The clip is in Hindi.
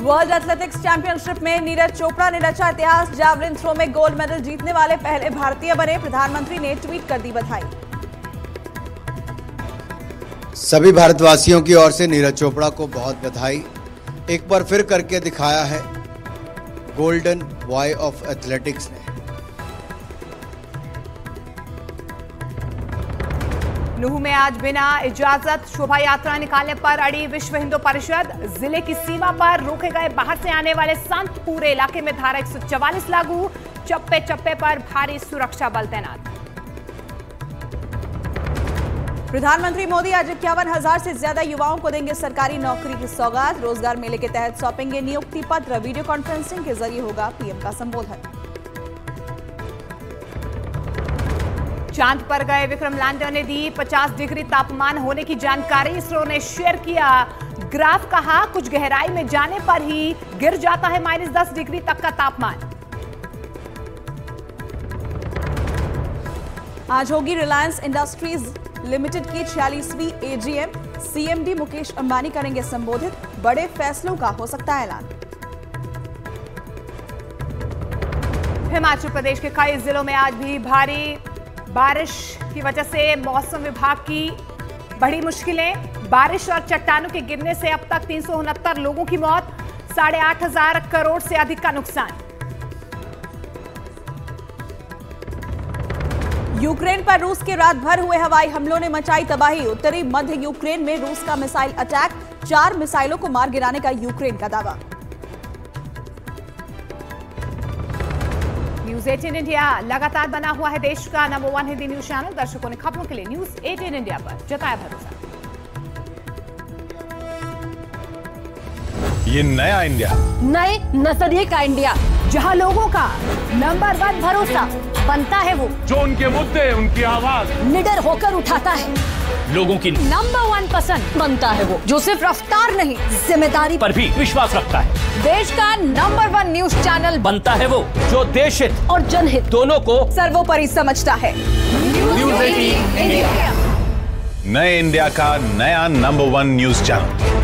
वर्ल्ड एथलेटिक्स चैंपियनशिप में नीरज चोपड़ा ने रचा इतिहास। जावलिन थ्रो में गोल्ड मेडल जीतने वाले पहले भारतीय बने। प्रधानमंत्री ने ट्वीट कर दी बधाई। सभी भारतवासियों की ओर से नीरज चोपड़ा को बहुत बधाई। एक बार फिर करके दिखाया है गोल्डन बॉय ऑफ़ एथलेटिक्स ने। नूह में आज बिना इजाज़त शोभा यात्रा निकालने पर अड़ी विश्व हिंदू परिषद। ज़िले की सीमा पर रोके गए बाहर से आने वाले संत पूरे इलाके में धारा 144 लागू। चप्पे चप्पे पर भारी सुरक्षा बल तैनात। प्रधानमंत्री मोदी आज इक्यावन हज़ार से ज़्यादा युवाओं को देंगे सरकारी नौकरी की सौगात। रोज़गार मेले के तहत सौंपेंगे नियुक्ति पत्र। वीडियो कॉन्फ्रेंसिंग के ज़रिए होगा पीएम का संबोधन। चाँद पर गए विक्रम लैंडर ने दी 50 डिग्री तापमान होने की जानकारी इसरो ने शेयर किया। ग्राफ कहा कुछ गहराई में जाने पर ही गिर जाता है माइनस दस डिग्री तक का तापमान। आज होगी रिलायंस इंडस्ट्रीज़ लिमिटेड की छियालीसवीं एजीएम सीएमडी मुकेश अंबानी करेंगे संबोधित। बड़े फैसलों का हो सकता है ऐलान। हिमाचल प्रदेश के कई जिलों में आज भी भारी बारिश की वजह से मौसम विभाग की बड़ी मुश्किलें। बारिश और चट्टानों के गिरने से अब तक तीन सौ उनहत्तर लोगों की मौत, साढ़े आठ हज़ार करोड़ से अधिक का नुकसान। यूक्रेन पर रूस के रात भर हुए हवाई हमलों ने मचाई तबाही। उत्तरी मध्य यूक्रेन में रूस का मिसाइल अटैक, चार मिसाइलों को मार गिराने का यूक्रेन का दावा। न्यूज़ 18 इंडिया लगातार बना हुआ है देश का number one Hindi news channel दर्शकों ने खबरों के लिए न्यूज़ 18 इंडिया पर जताया भरोसा। ये नया इंडिया नए नज़रिए का इंडिया जहाँ लोगों का नंबर वन भरोसा बनता है वो। जो उनके मुद्दे उनकी आवाज़। निडर होकर उठाता है। लोगों की नंबर वन पसंद बनता है वो जो सिर्फ़ रफ्तार नहीं ज़िम्मेदारी पर भी विश्वास रखता है। देश का नंबर वन न्यूज़ चैनल बनता है वो जो देश हित और जनहित दोनों को सर्वोपरि समझता है। न्यूज़ 18 इंडिया नए इंडिया का नया नंबर वन न्यूज़ चैनल